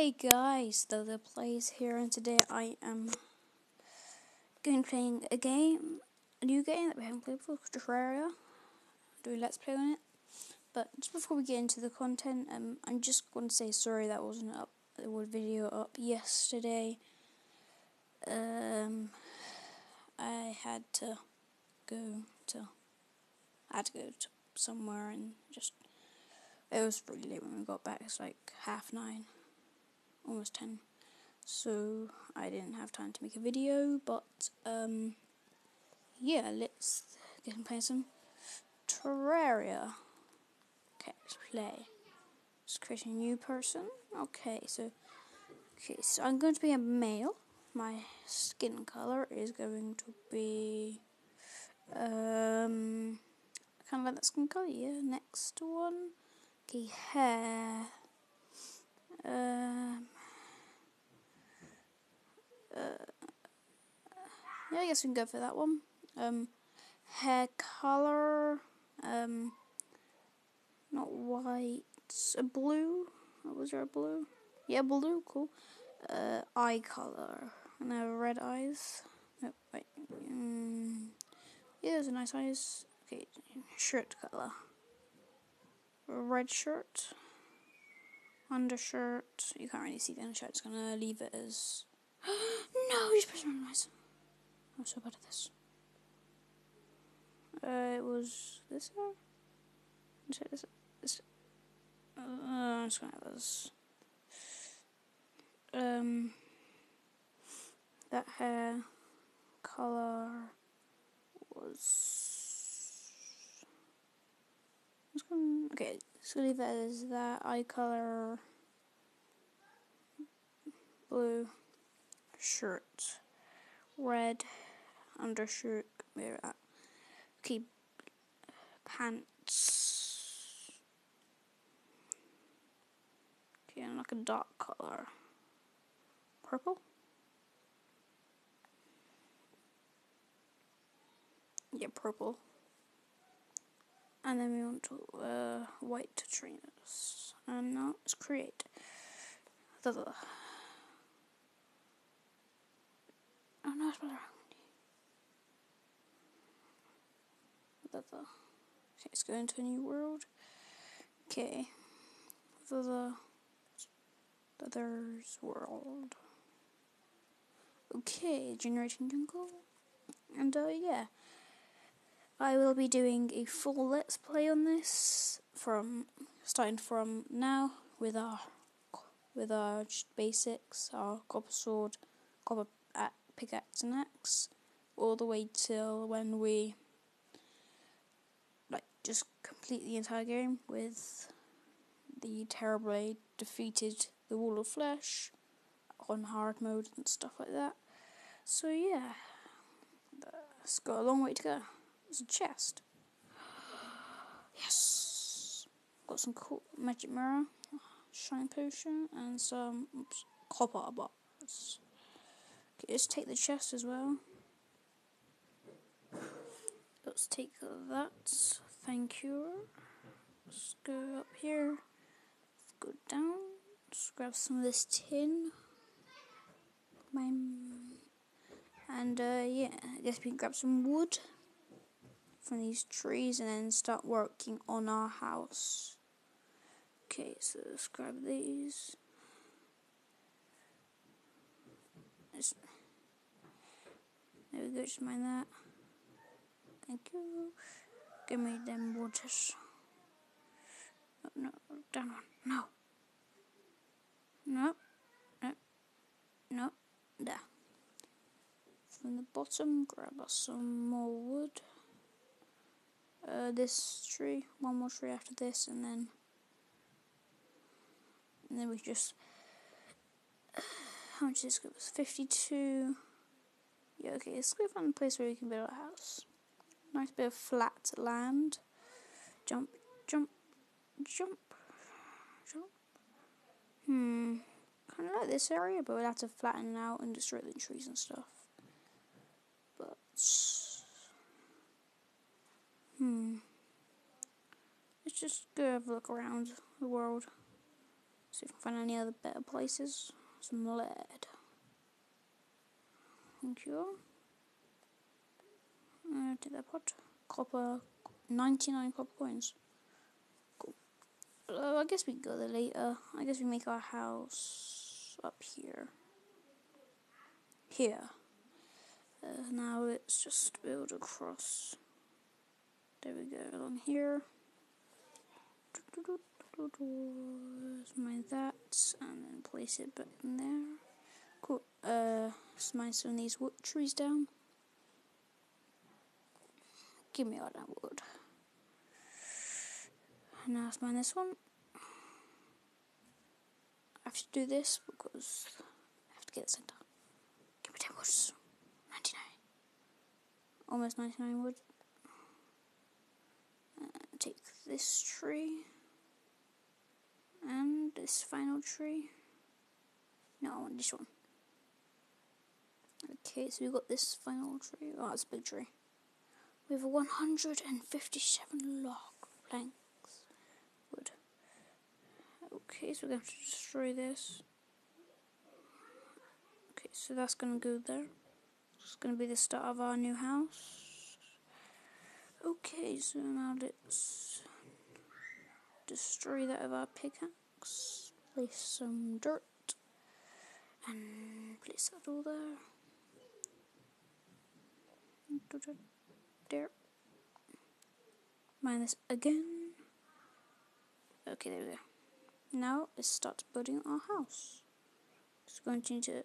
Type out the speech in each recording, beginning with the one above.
Hey guys, the the plays here, and today I am going to playing a game, a new game that we haven't played before, Terraria. Doing let's play on it. But just before we get into the content, um, I'm just going to say sorry that wasn't up the video up yesterday. Um, I had to go to, I had to go to somewhere and just it was really late when we got back. It's like half nine, almost ten. So I didn't have time to make a video, but um, yeah, let's get and play some Terraria. Okay, let's play. Let's create a new person. Okay, so okay, so I'm going to be a male. My skin color is going to be um kind of like that skin color. Yeah, next one. Okay, hair. Um. Uh, yeah, I guess we can go for that one. Um, hair color. Um, not white. A blue. Was there a blue? Yeah, blue. Cool. Uh, eye color. And have red eyes. No, wait. Mm, yeah, those are nice eyes. Okay, shirt color red shirt, undershirt. You can't really see the undershirt. It's gonna leave it as. no, you just pressed eyes. I'm so bad at this. Uh, it was this hair. This, this. Uh, I'm just gonna have this. Um, that hair color was Okay, so leave that as that eye color blue shirt, red undershirt, maybe that. Okay, pants. Okay, and like a dark color, purple. Yeah, purple and then we want to uh, white trainers and now let's create the, the oh no it's the, the okay let's go into a new world. Okay. The the the others world. Okay generating jungle. And uh yeah I will be doing a full let's play on this from starting from now with our with our basics, our copper sword, copper pickaxe and axe, all the way till when we like just complete the entire game with the Terra Blade defeated the Wall of Flesh on hard mode and stuff like that. So yeah, it's got a long way to go. There's a chest. Yes. Got some cool magic mirror, shine potion, and some oops, copper box. Okay, let's take the chest as well. Let's take that. Thank you. Let's go up here. Let's go down. Let's grab some of this tin. And uh, yeah, I guess we can grab some wood from these trees and then start working on our house. Okay, so let's grab these. Just, there we go, just mind that. Thank you. Give me them waters. Oh, no, down one. No. No. No. No. There. From the bottom, grab us some more wood uh, this tree, one more tree after this, and then and then we just how much is this? Fifty-two. Yeah, okay. Let's go find a place where we can build a house. Nice bit of flat land. Jump, jump, jump, jump. Hmm. Kind of like this area, but we'll have to flatten it out and destroy the trees and stuff. But Hmm. Let's just go have a look around the world. See if we can find any other better places. Some lead. Thank you. Uh, take that pot. Copper, 99 copper coins. Cool. Uh, I guess we go there later. I guess we make our house up here. Here. Uh, now let's just build across. There we go, along here. Mine that, and then place it back in there. Cool. Uh, smite some of these wood trees down. Give me all that wood. And Now let's mine this one. I have to do this because I have to get the center. Give me 10 woods. 99. Almost 99 wood. Take this tree. And this final tree. No, I want this one. Okay, so we've got this final tree. Oh, it's a big tree. We have 157 log planks. Wood. Okay, so we're going to destroy this. Okay, so that's going to go there. It's going to be the start of our new house. Okay, so now let's destroy that with our pickaxe. Place some dirt. And place that all there. There. Minus again. Okay, there we go. Now let's start building our house. Just going to need to.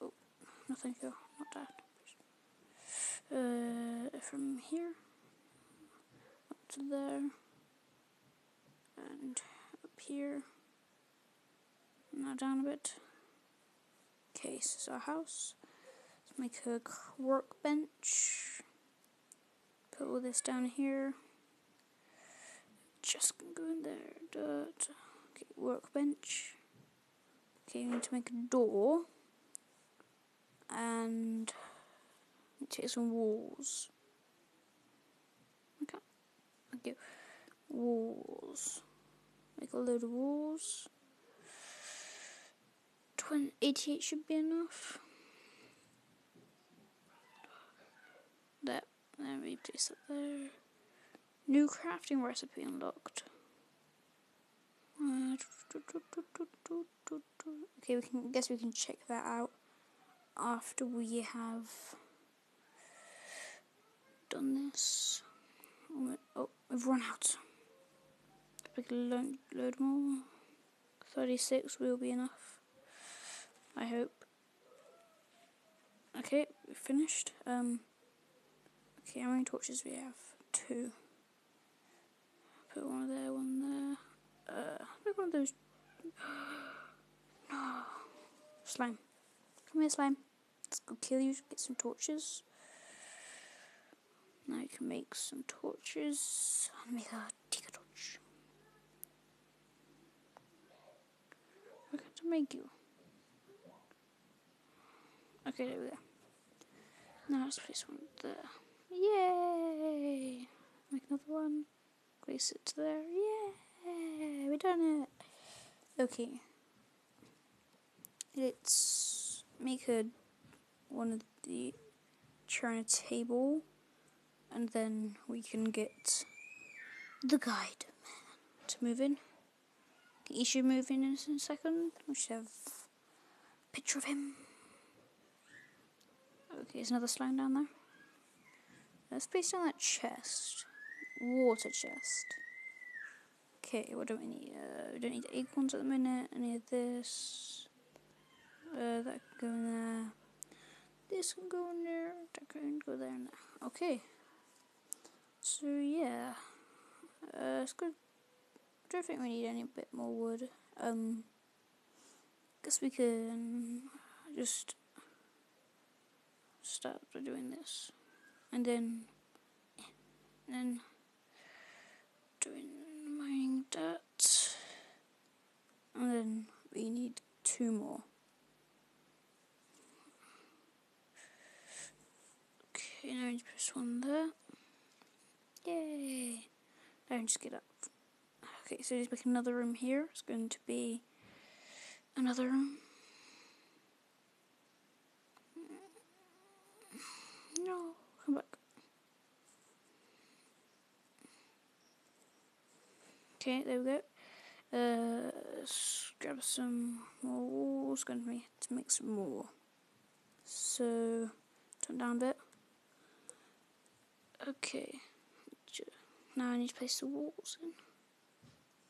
Oh, no, thank you. Not that. Uh, from here there, and up here. Now down a bit. Okay, this is our house Let's make a workbench. Put all this down here. Just gonna go in there. Dirt. Okay, workbench. Okay, we need to make a door. And take some walls. Okay. Walls. Make a load of walls. 20, 88 should be enough. that. Let me place it there. New crafting recipe unlocked. Uh, okay, we can guess we can check that out after we have done this. Oh, oh. We've run out. We can load, load more. 36 will be enough. I hope. Okay, we finished. Um. Okay, how many torches do we have? Two. Put one there, one there. Uh, one of those. no. Slime. Come here, slime. Let's go kill you, get some torches. Now you can make some torches and make a tiki torch. We're going to make you. Okay, there we go. Now let's place one there. Yay! Make another one. Place it there. Yay! We done it. Okay. Let's make a one of the a table, and then we can get the guide to move in. He should move in in a second. We should have a picture of him. Okay, there's another slime down there. Let's place down that chest. Water chest. Okay, what do we need? Uh, we don't need the acorns at the minute. I need this. Uh, that can go in there. This can go in there. That can go there now. Okay. So, yeah. Uh, it's good. I don't think we need any bit more wood. Um, guess we can just start doing this and then and then doing mining dirt and then we need two more okay now we press one there yay now just get up Okay, so just make another room here. It's going to be another room. No, come back. Okay, there we go. Uh, grab some more walls. Going to be to make some more. So turn down a bit. Okay. Now I need to place the walls in.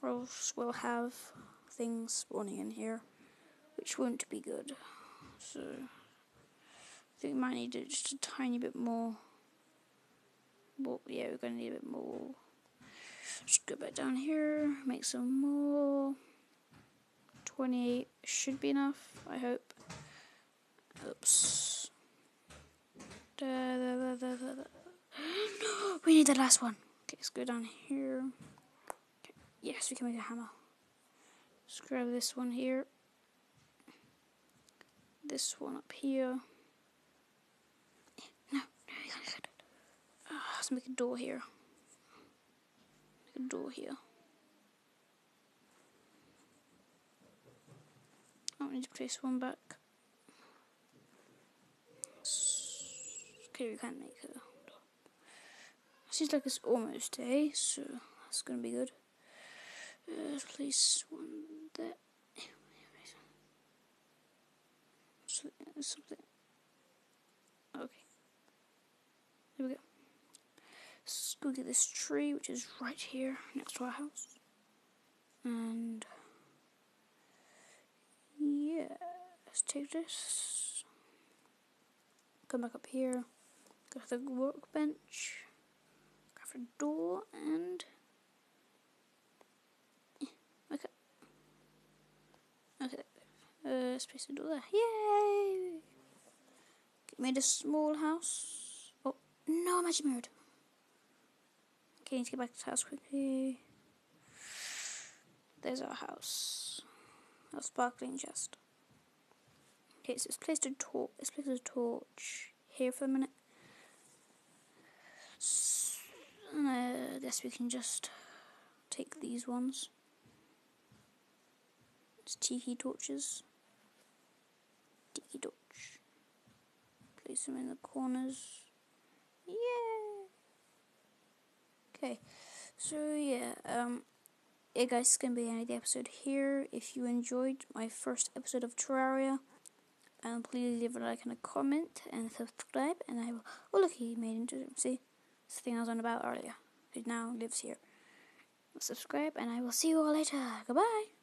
Or else we'll have things spawning in here, which won't be good. So I think we might need just a tiny bit more. Well, yeah, we're gonna need a bit more. Just go back down here, make some more. 28 should be enough, I hope. Oops. Da, da, da, we need the last one. Okay, let's go down here. Okay. Yes, we can make a hammer. Let's grab this one here. This one up here. No, no, you gotta it. Oh, let's make a door here. Make a door here. Oh, I need to place one back. Okay, we can't make door. Seems like it's almost day, so that's gonna be good. Uh, place one there. Something. Okay. There we go. Let's go get this tree, which is right here next to our house. And yeah, let's take this. Come back up here. Go to the workbench a door and okay. Okay uh, place a door there yay! Made a small house. Oh no I'm actually married. Okay need to get back to the house quickly. There's our house. Our sparkling chest. Okay so let's place a torch let's place a torch here for a minute and I guess we can just take these ones. It's tiki torches. Tiki torch. Place them in the corners. Yeah. Okay. So yeah, um yeah guys, it's gonna be the end of the episode here. If you enjoyed my first episode of Terraria, um, please leave a like and a comment and subscribe and I will oh look he made into see thing I was on about earlier, who now lives here. Subscribe, and I will see you all later. Goodbye.